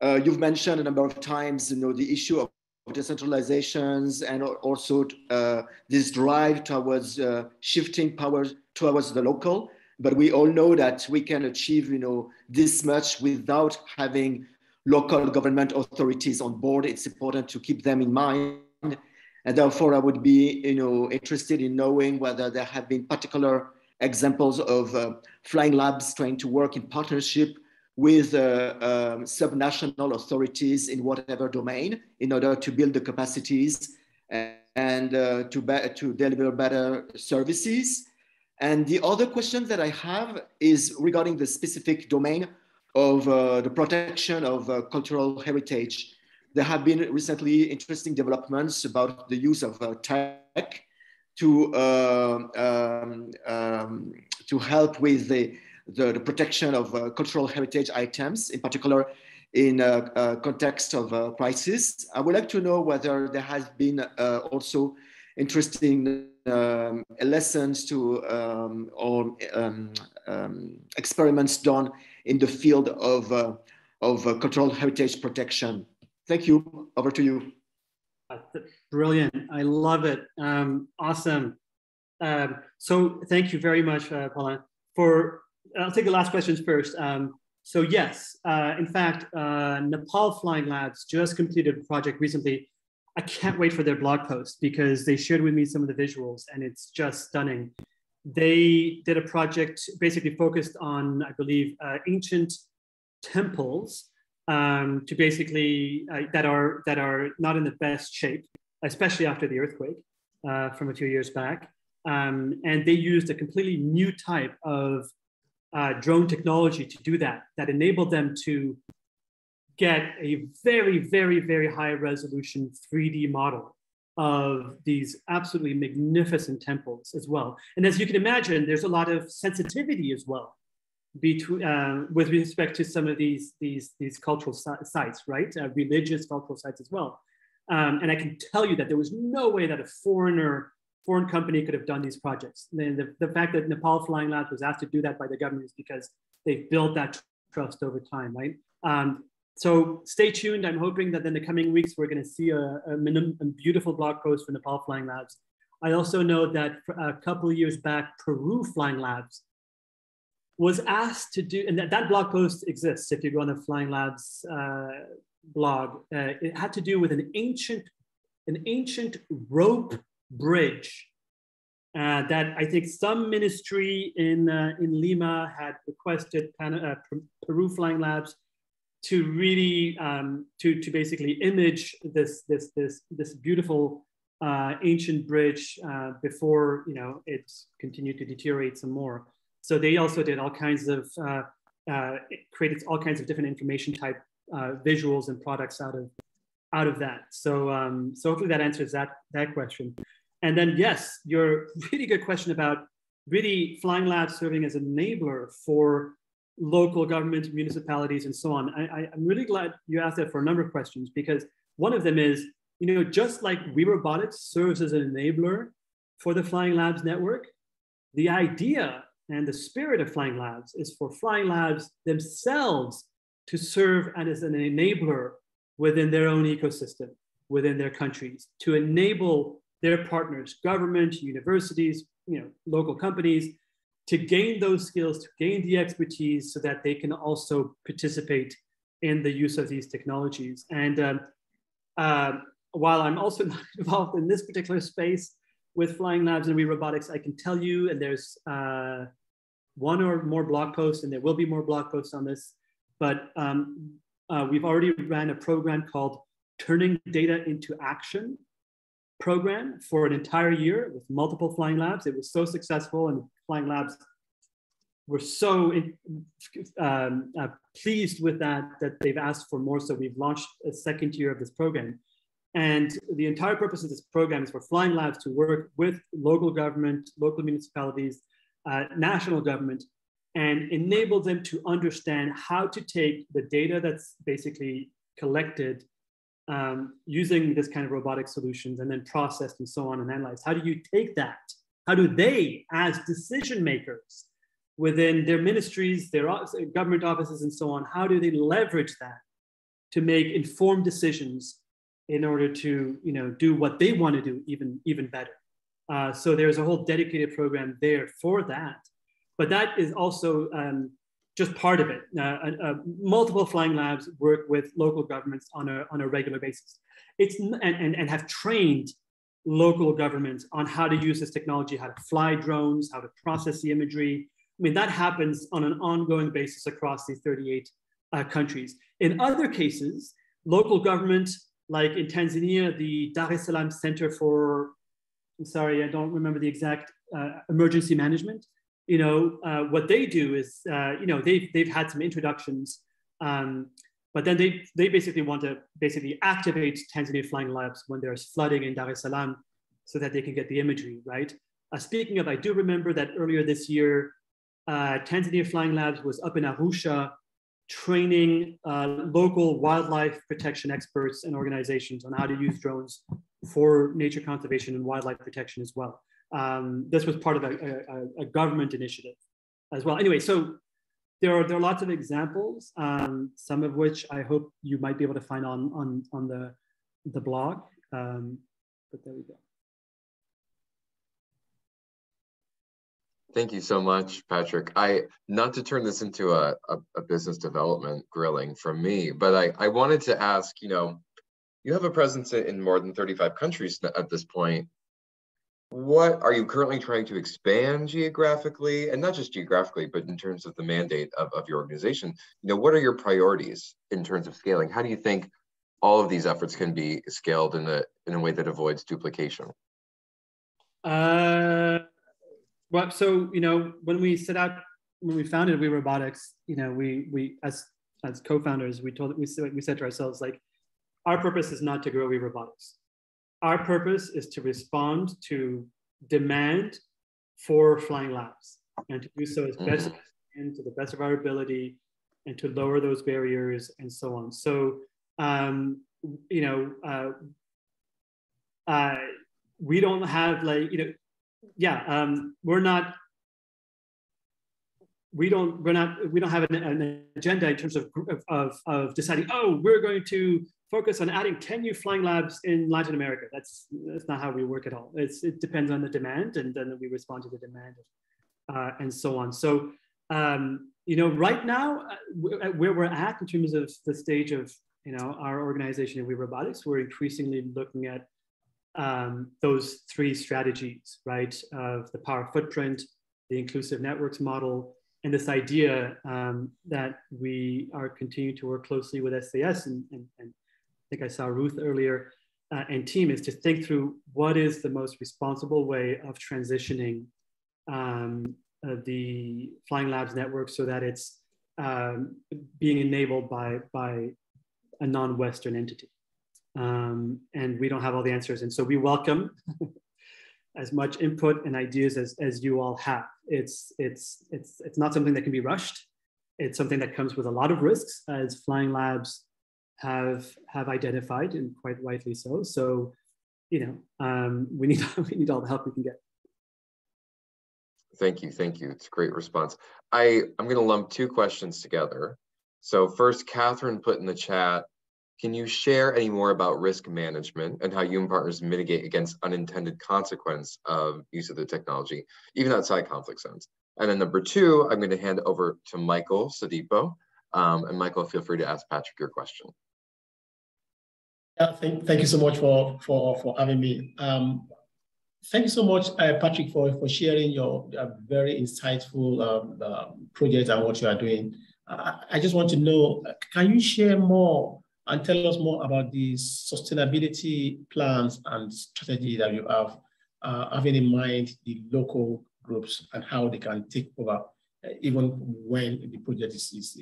Uh, you've mentioned a number of times, you know, the issue of decentralizations and also uh, this drive towards uh, shifting power towards the local. But we all know that we can achieve, you know, this much without having local government authorities on board. It's important to keep them in mind. And therefore, I would be, you know, interested in knowing whether there have been particular examples of uh, flying labs trying to work in partnership with uh, um, subnational authorities in whatever domain in order to build the capacities and uh, to, to deliver better services. And the other question that I have is regarding the specific domain of uh, the protection of uh, cultural heritage. There have been recently interesting developments about the use of uh, tech to, um, um, to help with the the, the protection of cultural heritage items, in particular in a, context of crisis. I would like to know whether there has been also interesting um, lessons to um, or um, um, experiments done in the field of, uh, of uh, cultural heritage protection. Thank you. Over to you. Brilliant. I love it. Um, awesome. Um, so thank you very much, uh, Paulin, for I'll take the last questions first. Um, so yes, uh, in fact, uh, Nepal Flying Labs just completed a project recently. I can't wait for their blog post because they shared with me some of the visuals and it's just stunning. They did a project basically focused on, I believe, uh, ancient temples um, to basically uh, that are that are not in the best shape, especially after the earthquake uh, from a few years back. Um, and they used a completely new type of uh, drone technology to do that, that enabled them to get a very, very, very high resolution 3D model of these absolutely magnificent temples as well. And as you can imagine, there's a lot of sensitivity as well between, uh, with respect to some of these, these, these cultural sites, right? Uh, religious cultural sites as well. Um, and I can tell you that there was no way that a foreigner foreign company could have done these projects. And the, the fact that Nepal Flying Labs was asked to do that by the government is because they've built that trust over time, right? Um, so stay tuned. I'm hoping that in the coming weeks, we're going to see a, a, a, beautiful blog post for Nepal Flying Labs. I also know that a couple years back, Peru Flying Labs was asked to do, and that, that blog post exists if you go on the Flying Labs uh, blog. Uh, it had to do with an ancient, an ancient rope bridge uh, that I think some ministry in, uh, in Lima had requested Pan uh, Peru Flying Labs to really, um, to, to basically image this, this, this, this beautiful uh, ancient bridge uh, before, you know, it continued to deteriorate some more. So they also did all kinds of, uh, created all kinds of different information type visuals and products out of, out of that. So, um, so hopefully that answers that, that question. And then, yes, your really good question about really Flying Labs serving as an enabler for local government, municipalities, and so on. I, am really glad you asked that for a number of questions because one of them is, you know, just like WeRobotics serves as an enabler for the Flying Labs network, the idea and the spirit of Flying Labs is for Flying Labs themselves to serve as an enabler within their own ecosystem, within their countries, to enable their partners, government, universities, you know, local companies, to gain those skills, to gain the expertise so that they can also participate in the use of these technologies. And um, uh, while I'm also not involved in this particular space with Flying Labs and WeRobotics, I can tell you, and there's uh, one or more blog posts, and there will be more blog posts on this, but um, uh, we've already ran a program called Turning Data into Action program for an entire year with multiple Flying Labs. It was so successful, and Flying Labs were so um, uh, pleased with that that they've asked for more. So we've launched a second year of this program. And the entire purpose of this program is for Flying Labs to work with local government, local municipalities, uh, national government, and enable them to understand how to take the data that's basically collected um, using this kind of robotic solutions and then processed and so on and analyzed. How do you take that? How do they, as decision makers within their ministries, their government offices, and so on, how do they leverage that to make informed decisions in order to you know do what they want to do even even better uh, so there's a whole dedicated program there for that but that is also um, just part of it. Uh, uh, multiple flying labs work with local governments on a, on a regular basis. It's and, and, and have trained local governments on how to use this technology how to fly drones how to process the imagery. I mean that happens on an ongoing basis across these 38 uh, countries. In other cases local government like in Tanzania, the Dar es Salaam Center for, I'm sorry, I don't remember the exact uh, emergency management. You know, uh, what they do is, uh, you know, they've, they've had some introductions, um, but then they, they basically want to basically activate Tanzania Flying Labs when there's flooding in Dar es Salaam so that they can get the imagery, right? Uh, speaking of, I do remember that earlier this year, uh, Tanzania Flying Labs was up in Arusha training uh, local wildlife protection experts and organizations on how to use drones for nature conservation and wildlife protection as well. Um, this was part of a, a, a, government initiative as well. Anyway, so there are, there are lots of examples, um, some of which I hope you might be able to find on, on, on the, the blog. Um, but there we go. Thank you so much, Patrick. I not to turn this into a, a, a, business development grilling from me, but I, I wanted to ask, you know, you have a presence in more than 35 countries at this point. What are you currently trying to expand geographically and not just geographically, but in terms of the mandate of, of your organization? You know, what are your priorities in terms of scaling? How do you think all of these efforts can be scaled in a in a way that avoids duplication? Uh well, so you know, when we set out, when we founded WeRobotics, you know, we we as as co-founders, we told we we said to ourselves like, our purpose is not to grow WeRobotics. Our purpose is to respond to demand for flying labs and to do so as best as can to the best of our ability and to lower those barriers and so on. So, um, you know, uh, uh, we don't have like, you know, yeah, um, we're not, we don't, we're not, we don't have an, an agenda in terms of, of, of deciding, oh, we're going to focus on adding 10 new flying labs in Latin America. That's, that's not how we work at all. It's, it depends on the demand and then we respond to the demand uh, and so on. So, um, you know, right now, uh, where we're at in terms of the stage of, you know, our organization and WeRobotics, we're increasingly looking at um, those three strategies, right? Of the power footprint, the inclusive networks model, and this idea um, that we are continuing to work closely with SAS and, and, and think I saw Ruth earlier uh, and team is to think through what is the most responsible way of transitioning um, uh, the Flying Labs network so that it's um, being enabled by, by a non-Western entity um, and we don't have all the answers. And so we welcome as much input and ideas as, as you all have. It's, it's, it's, it's not something that can be rushed. It's something that comes with a lot of risks as Flying Labs have, have identified and quite rightly so. So, you know, um, we, need, we need all the help we can get. Thank you, thank you. It's a great response. I, I'm gonna lump two questions together. So first, Catherine put in the chat, can you share any more about risk management and how you and partners mitigate against unintended consequence of use of the technology, even outside conflict zones? And then number two, I'm going to hand over to Michael Sadipo. Um, and Michael, feel free to ask Patrick your question. Uh, thank, thank you so much for, for, for having me. Um, thank you so much, uh, Patrick, for, for sharing your uh, very insightful um, uh, project and what you are doing. I just want to know, can you share more and tell us more about the sustainability plans and strategy that you have, uh, having in mind the local groups and how they can take over uh, even when the project is, is,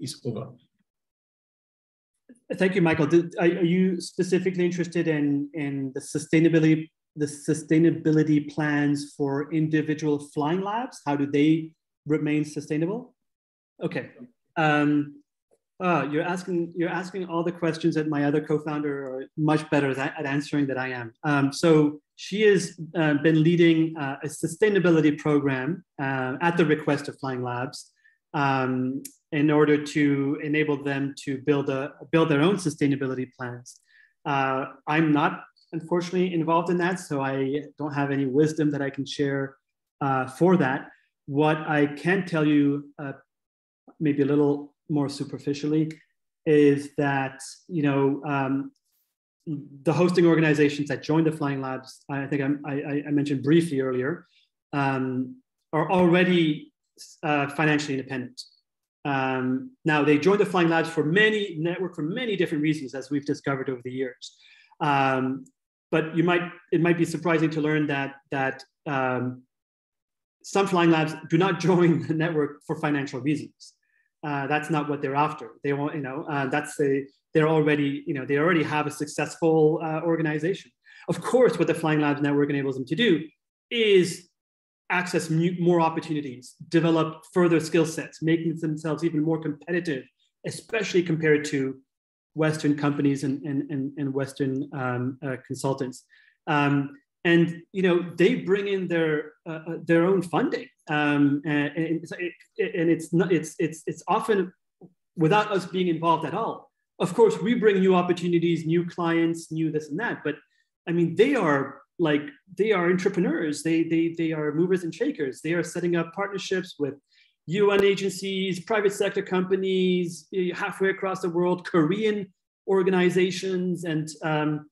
is over? Thank you, Michael. Did, are, you specifically interested in, in the sustainability the sustainability plans for individual flying labs? How do they remain sustainable? Okay. Um, uh, you're asking you're asking all the questions that my other co-founder are much better at, answering than I am. Um, so she has uh, been leading uh, a sustainability program uh, at the request of Flying Labs um, in order to enable them to build a build their own sustainability plans. Uh, I'm not unfortunately involved in that, so I don't have any wisdom that I can share uh, for that. What I can tell you, maybe a little more superficially is that you know um, the hosting organizations that joined the Flying Labs, I think I, I mentioned briefly earlier, um, are already uh, financially independent. Um, now they joined the Flying Labs for many network for many different reasons, as we've discovered over the years. Um, but you might it might be surprising to learn that that um, some Flying Labs do not join the network for financial reasons uh, that's not what they're after. They want, you know, uh, that's a, they're already, you know, they already have a successful uh, organization. Of course, what the Flying Labs Network enables them to do is access more opportunities, develop further skill sets, making themselves even more competitive, especially compared to Western companies and, and, and, and Western um, uh, consultants. Um, and you know they bring in their uh, uh their own funding um, and, and, it, and it's not it's it's it's often without us being involved at all of course we bring new opportunities new clients new this and that but i mean they are like they are entrepreneurs. They they they are movers and shakers. They are setting up partnerships with un agencies private sector companies eh, halfway across the world korean organizations and um,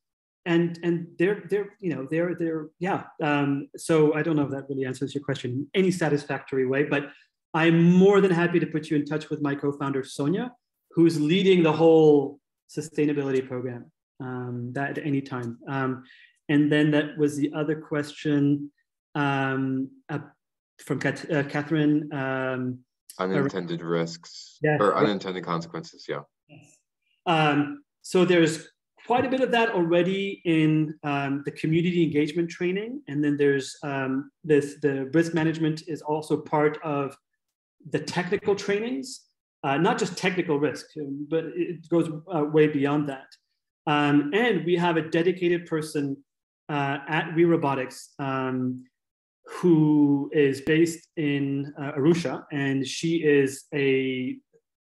and and they're they're you know they're they're yeah um, so i don't know if that really answers your question in any satisfactory way but i'm more than happy to put you in touch with my co-founder sonia who's leading the whole sustainability program um, that at any time. Um, and then that was the other question um, uh, from Kat, uh, catherine um, unintended risks yeah, or unintended consequences yeah yes. Um, so there's quite a bit of that already in um, the community engagement training. And then there's um, this, the risk management is also part of the technical trainings, uh, not just technical risk, but it goes uh, way beyond that. Um, and we have a dedicated person uh, at WeRobotics um, who is based in uh, Arusha, and she is a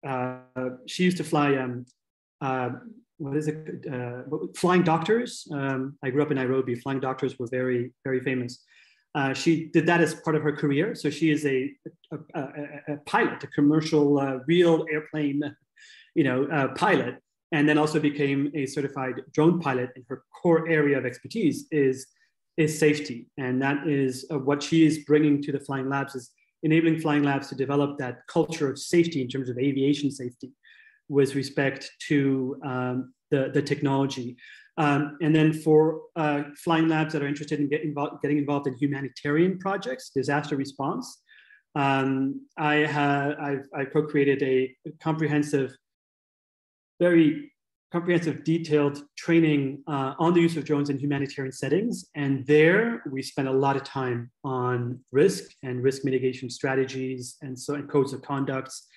uh, she used to fly um, uh, what is it? Uh, flying doctors. Um, I grew up in Nairobi. Flying doctors were very, very famous. Uh, she did that as part of her career. So she is a, a, a, a pilot, a commercial, real airplane, you know, pilot, and then also became a certified drone pilot. And her core area of expertise is is safety, and that is uh, what she is bringing to the Flying Labs is enabling Flying Labs to develop that culture of safety in terms of aviation safety with respect to um, the, the technology. Um, and then for uh, flying labs that are interested in get involved, getting involved in humanitarian projects, disaster response, um, I have I've, I co-created a comprehensive, very comprehensive, detailed training uh, on the use of drones in humanitarian settings. And there we spend a lot of time on risk and risk mitigation strategies and so and codes of conducts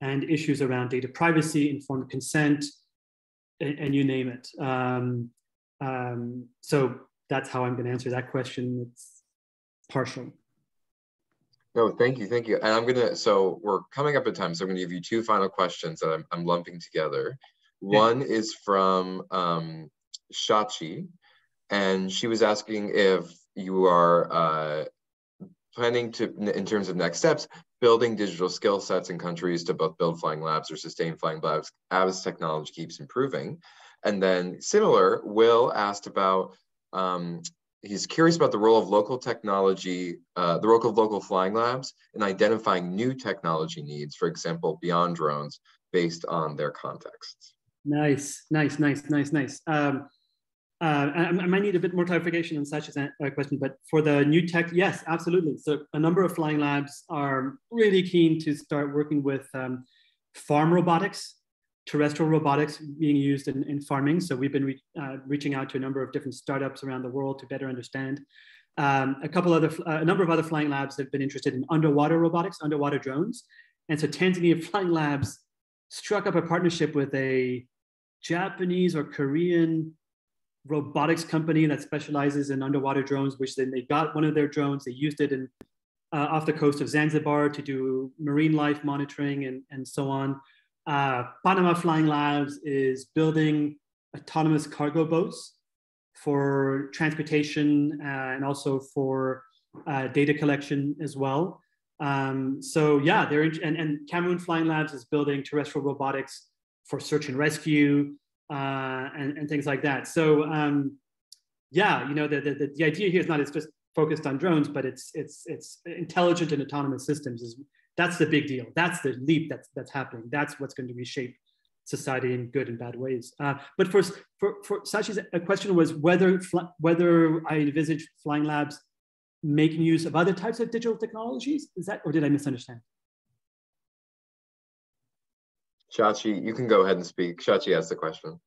and issues around data privacy, informed consent, and, and you name it. Um, um, so that's how I'm going to answer that question. It's partial. No, thank you, thank you. And I'm gonna, so we're coming up at time, so I'm gonna give you two final questions that I'm, I'm lumping together. Yeah. One is from um, Shachi, and she was asking if you are uh, planning to, in terms of next steps, building digital skill sets in countries to both build flying labs or sustain flying labs as technology keeps improving. And then similar, Will asked about, um, he's curious about the role of local technology, uh, the role of local flying labs in identifying new technology needs, for example, beyond drones based on their contexts. Nice, nice, nice, nice, nice. Um, uh, I, I, might need a bit more clarification on Sasha's uh, question, but for the new tech, yes, absolutely. So a number of flying labs are really keen to start working with um, farm robotics, terrestrial robotics being used in, in farming. So we've been re uh, reaching out to a number of different startups around the world to better understand. Um, a couple other, uh, a number of other flying labs have been interested in underwater robotics, underwater drones. And so Tanzania Flying Labs struck up a partnership with a Japanese or Korean robotics company that specializes in underwater drones, which then they got one of their drones, they used it in, uh, off the coast of Zanzibar to do marine life monitoring and, and so on. Uh, Panama Flying Labs is building autonomous cargo boats for transportation uh, and also for uh, data collection as well. Um, so yeah, they're and, and Cameroon Flying Labs is building terrestrial robotics for search and rescue, uh, and, and things like that. So um, yeah, you know, the, the, the idea here is not it's just focused on drones, but it's it's it's intelligent and autonomous systems is that's the big deal. That's the leap that's that's happening. That's what's going to reshape society in good and bad ways. Uh, but for for for Shachi's question was whether whether I envisage flying labs making use of other types of digital technologies. Is that or did I misunderstand? Shachi, you can go ahead and speak. Shachi asked the question.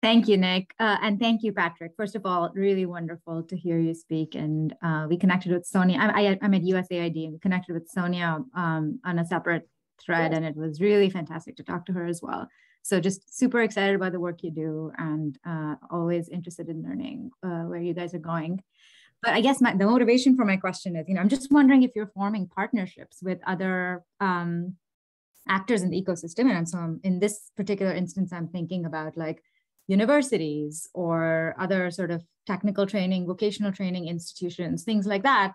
Thank you, Nick. Uh, and thank you, Patrick. First of all, really wonderful to hear you speak. And uh, we connected with Sonia. I, am at USAID and we connected with Sonia um, on a separate thread. And it was really fantastic to talk to her as well. So just super excited about the work you do and uh, always interested in learning uh, where you guys are going. But I guess my, the motivation for my question is, you know, I'm just wondering if you're forming partnerships with other um, actors in the ecosystem. And so in this particular instance, I'm thinking about like universities or other sort of technical training, vocational training institutions, things like that,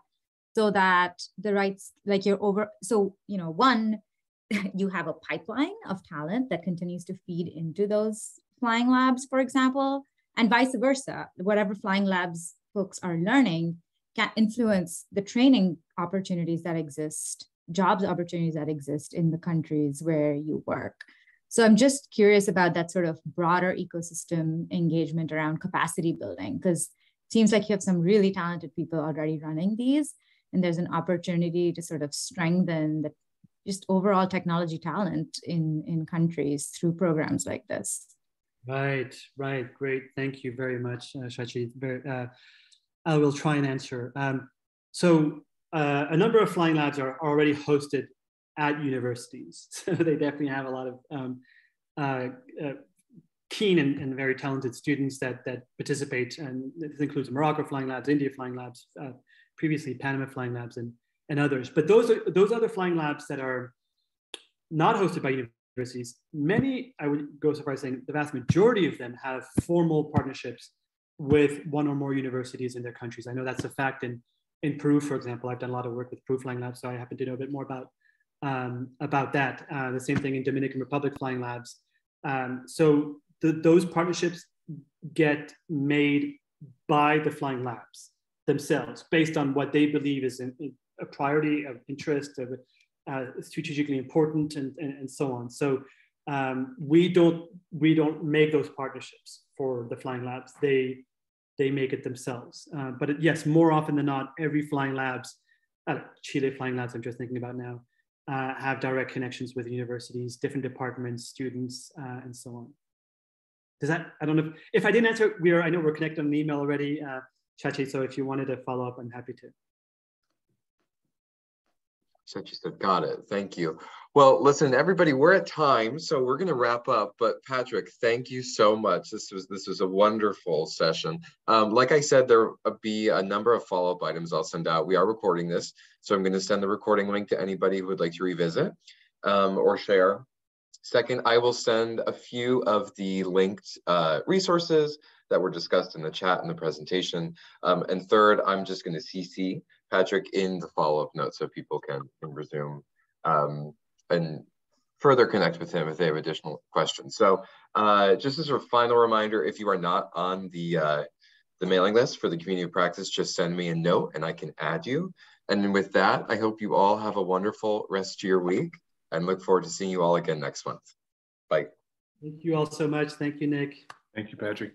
so that the rights, like you're over, so, you know, one, you have a pipeline of talent that continues to feed into those flying labs, for example, and vice versa. Whatever flying labs folks are learning can influence the training opportunities that exist jobs opportunities that exist in the countries where you work. So I'm just curious about that sort of broader ecosystem engagement around capacity building, because it seems like you have some really talented people already running these, and there's an opportunity to sort of strengthen the just overall technology talent in, in countries through programs like this. Right, right, great. Thank you very much, uh, Shachi. Very, uh, I will try and answer. Um, so uh, a number of flying labs are already hosted at universities. So they definitely have a lot of um, uh, uh, keen and, and, very talented students that, that participate. And this includes Morocco Flying Labs, India Flying Labs, uh, previously Panama Flying Labs, and, and others. But those, are, those other flying labs that are not hosted by universities, many, I would go so far as saying the vast majority of them have formal partnerships with one or more universities in their countries. I know that's a fact in in Peru, for example, I've done a lot of work with Peru Flying Labs, so I happen to know a bit more about um, about that. Uh, the same thing in Dominican Republic Flying Labs. Um, so the, those partnerships get made by the flying labs themselves, based on what they believe is a priority of interest, of uh, strategically important, and, and, and, so on. So um, we don't we don't make those partnerships for the flying labs. They they make it themselves. Uh, but it, yes, more often than not, every flying labs, uh, Chile flying labs, I'm just thinking about now, uh, have direct connections with universities, different departments, students, uh, and so on. Does that, I don't know, if, if I didn't answer, we are, I know we're connected on the email already, uh, Shachi, so if you wanted to follow up, I'm happy to. Shachi said, got it, thank you. Well, listen, everybody, we're at time, so we're going to wrap up. But Patrick, thank you so much. This was this was a wonderful session. Um, like I said, there will be a number of follow up items I'll send out. We are recording this, so I'm going to send the recording link to anybody who would like to revisit um, or share. Second, I will send a few of the linked uh, resources that were discussed in the chat and the presentation. Um, and third, I'm just going to CC Patrick in the follow up notes so people can, can resume. Um, and further connect with him if they have additional questions. So uh, just as a final reminder, if you are not on the, uh, the mailing list for the community of practice, just send me a note and I can add you. And with that, I hope you all have a wonderful rest of your week and look forward to seeing you all again next month. Bye. Thank you all so much. Thank you, Nick. Thank you, Patrick.